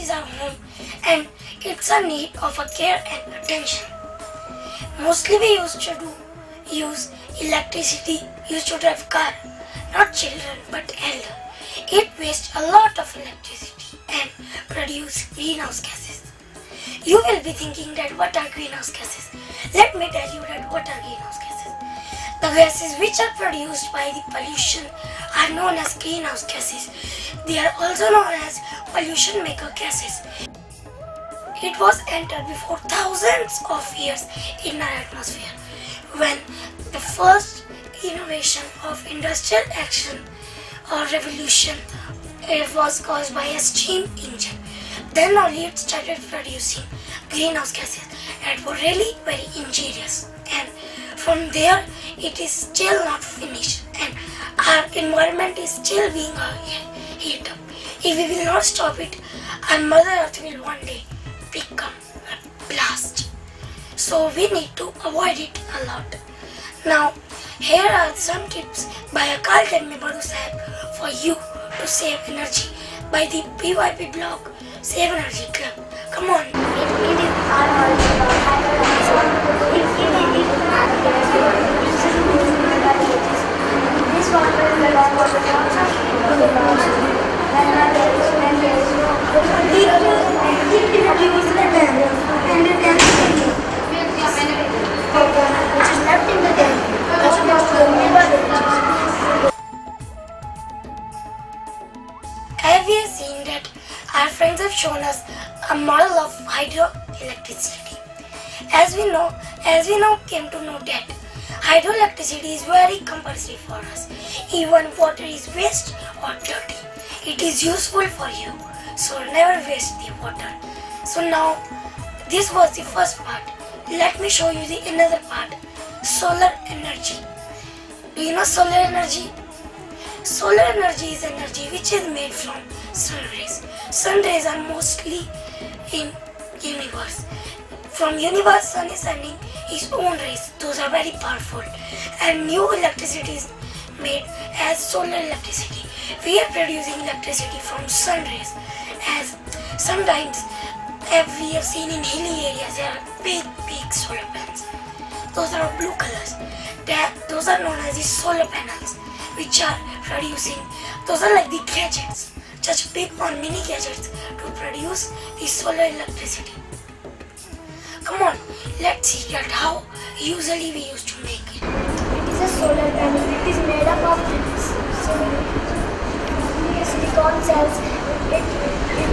is our home and it's a need of a care and attention. Mostly we used to do use electricity used to drive car, not children but elder. It wastes a lot of electricity and produce greenhouse gases. You will be thinking that what are greenhouse gases? Let me tell you that what are greenhouse gases. The gases which are produced by the pollution are known as greenhouse gases. They are also known as pollution maker gases. It was entered before thousands of years in our atmosphere when the first innovation of industrial action or revolution it was caused by a steam engine. Then only it started producing greenhouse gases that were really very injurious. And from there, it is still not finished, and our environment is still being uh, up. If we will not stop it, our Mother Earth will one day become a blast. So we need to avoid it a lot. Now, here are some tips by Akal Janme Baru Sahib for you to save energy by the PYP blog Save Energy Club. Come on. It our. It is This We have seen that our friends have shown us a model of hydroelectricity. As we know, as we now came to know that hydroelectricity is very compulsory for us. Even water is waste or dirty, it is useful for you. So never waste the water. So now, this was the first part. Let me show you the another part. Solar energy. Do you know solar energy? Solar energy is energy which is made from sun rays. Sun rays are mostly in universe. From universe, sun is sending its own rays. Those are very powerful. And new electricity is made as solar electricity. We are producing electricity from sun rays. As sometimes, as we have seen in hilly areas, there are big, big solar panels. Those are blue colors. That those are known as the solar panels, which are producing. Those are like the gadgets, just big or mini gadgets to produce the solar electricity. Come on, let's see that how usually we used to make it. It is a solar panel. It is made up of s- silicon cells. It, it,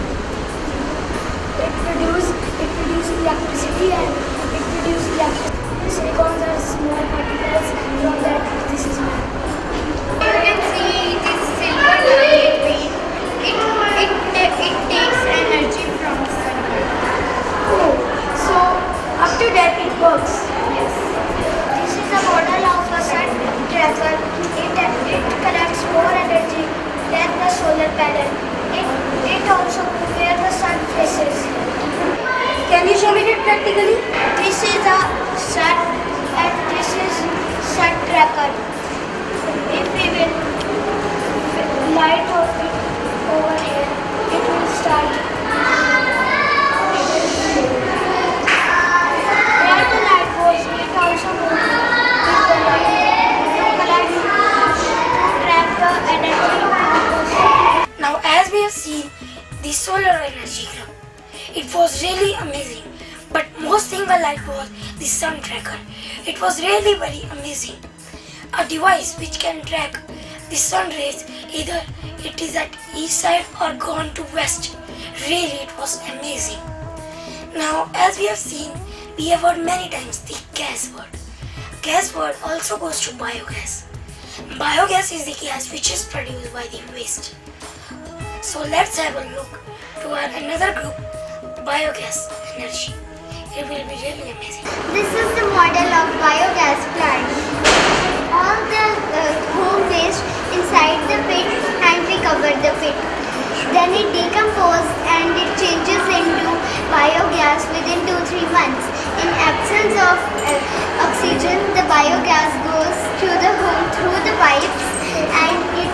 it produces it produces electricity and it produces electricity. The silicons are small particles from that this is made. Practically? Tracker. It was really very amazing. A device which can track the sun rays either it is at east side or gone to west. Really, it was amazing. Now, as we have seen, we have heard many times the gas word. Gas word also goes to biogas. Biogas is the gas which is produced by the waste. So let's have a look to our another group, biogas energy. It will be really amazing. This is the model of biogas plant. All the uh, home waste inside the pit and we cover the pit. Then it decomposes and it changes into biogas within 2-3 months. In absence of uh, oxygen, the biogas goes to the home through the pipes and it,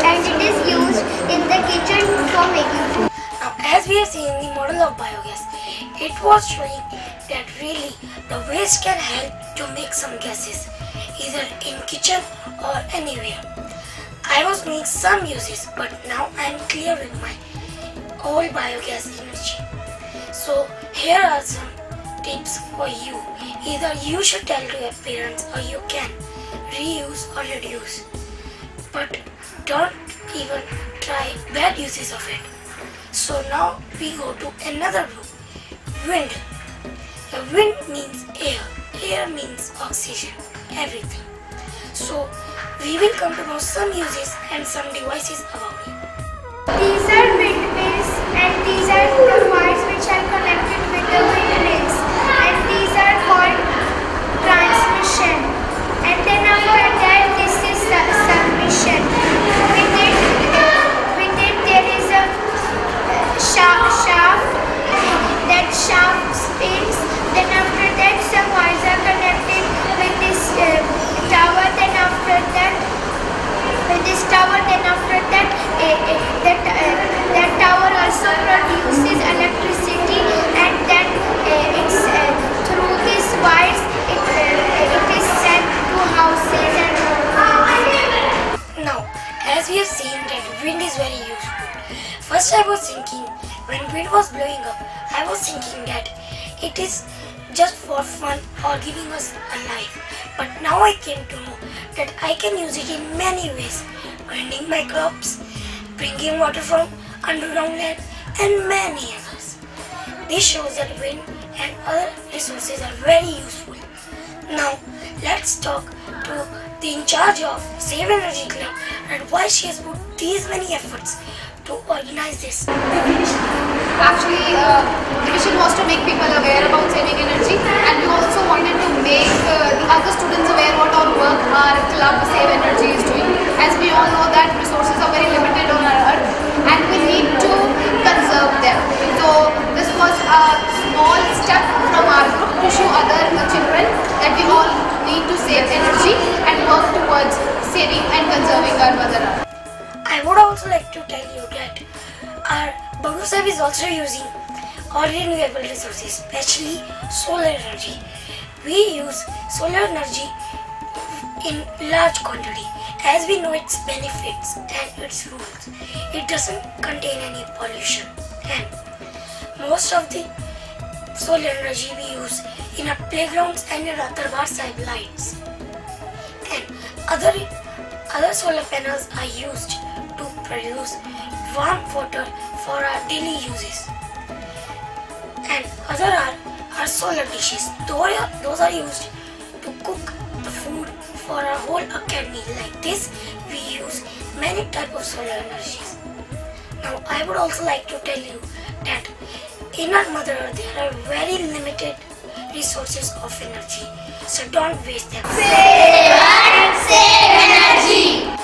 and it is used in the kitchen for making food. Now, as we have seen seen the model of biogas. It was showing that really the waste can help to make some gases, either in kitchen or anywhere. I was doing some uses, but now I am clear with my all biogas energy. So here are some tips for you. Either you should tell to your parents or you can reuse or reduce. But don't even try bad uses of it. So now we go to another group. Wind. The wind means air. Air means oxygen. Everything. So we will come to know some uses and some devices about it. These are windmills and these are the wires which are connected with the windmills and these are called transmission and then after that this is su- submission. With it, with it there is a uh, shaft, shaft that shaft spins then after that some wires are connected with this uh, tower then after that with this tower then after that eh, eh, that uh, that tower also produces electricity and then uh, it's uh, through these wires it, uh, it is sent to houses and Now, as we have seen that wind is very useful. First I was thinking, when wind was blowing up, I was thinking that it is just for fun or giving us a life. But now I came to know that I can use it in many ways. Grinding my crops, bringing water from underground land and many others. This shows that wind and other resources are very useful. Now, let's talk to the in charge of Save Energy Club and why she has put these many efforts to organize this. Actually, uh, the mission was to make people aware about saving energy and we also wanted to make uh, the other students aware what our work our club Save Energy is doing. As we all know that resources are very limited on our earth and we need to conserve them. So this was a small step from our group to show other children that we all need to save energy and work towards saving and conserving our mother earth. I would also like to tell you that our Baru Sahib is also using all renewable resources, especially solar energy. We use solar energy in large quantity as we know its benefits and its rules. It doesn't contain any pollution and most of the solar energy we use in our playgrounds and in our Darbar Sahib lights. And other other solar panels are used produce warm water for our daily uses. And other are our solar dishes. Those are, those are used to cook the food for our whole academy. Like this, we use many type of solar energies. Now, I would also like to tell you that in our mother earth there are very limited resources of energy. So don't waste them. Save, Save energy.